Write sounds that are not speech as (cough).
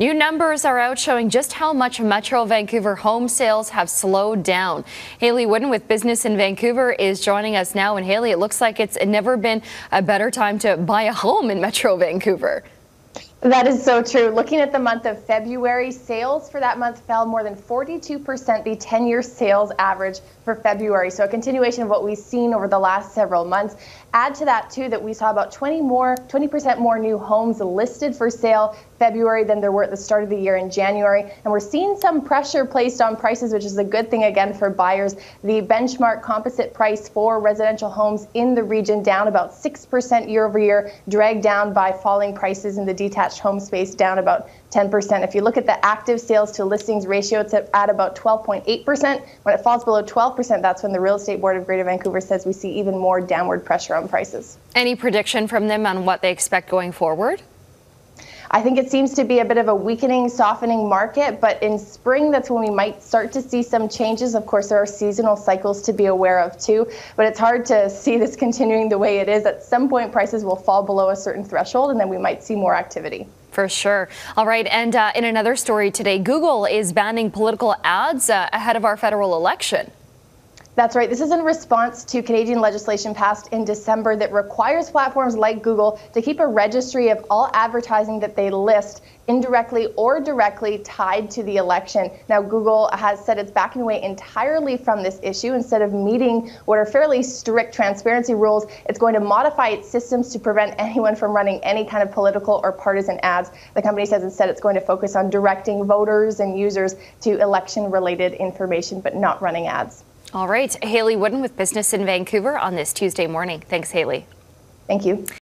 New numbers are out showing just how much Metro Vancouver home sales have slowed down. Hayley Woodin with Business in Vancouver is joining us now. And Hayley, it looks like it's never been a better time to buy a home in Metro Vancouver. That is so true. Looking at the month of February, sales for that month fell more than 42%, the 10 year sales average for February. So, a continuation of what we've seen over the last several months. Add to that, too, that we saw about 20 more, 20% more new homes listed for sale February than there were at the start of the year in January. And we're seeing some pressure placed on prices, which is a good thing again for buyers. The benchmark composite price for residential homes in the region down about 6% year over year, dragged down by falling prices in the detached detached home space down about 10%. If you look at the active sales to listings ratio, it's at about 12.8%. When it falls below 12%, that's when the Real Estate Board of Greater Vancouver says we see even more downward pressure on prices. Any prediction from them on what they expect going forward? I think it seems to be a bit of a weakening, softening market, but in spring, that's when we might start to see some changes. Of course, there are seasonal cycles to be aware of too, but it's hard to (laughs) see this continuing the way it is. At some point, prices will fall below a certain threshold, and then we might see more activity. For sure. All right. And uh, in another story today, Google is banning political ads uh, ahead of our federal election. That's right. This is in response to Canadian legislation passed in December that requires platforms like Google to keep a registry of all advertising that they list indirectly or directly tied to the election. Now, Google has said it's backing away entirely from this issue. Instead of meeting what are fairly strict transparency rules, it's going to modify its systems to prevent (laughs) anyone from running any kind of political or partisan ads. The company says instead it's going to focus on directing voters and users to election related information, but not running ads. All right. Hayley Woodin with Business in Vancouver on this Tuesday morning. Thanks, Hayley. Thank you.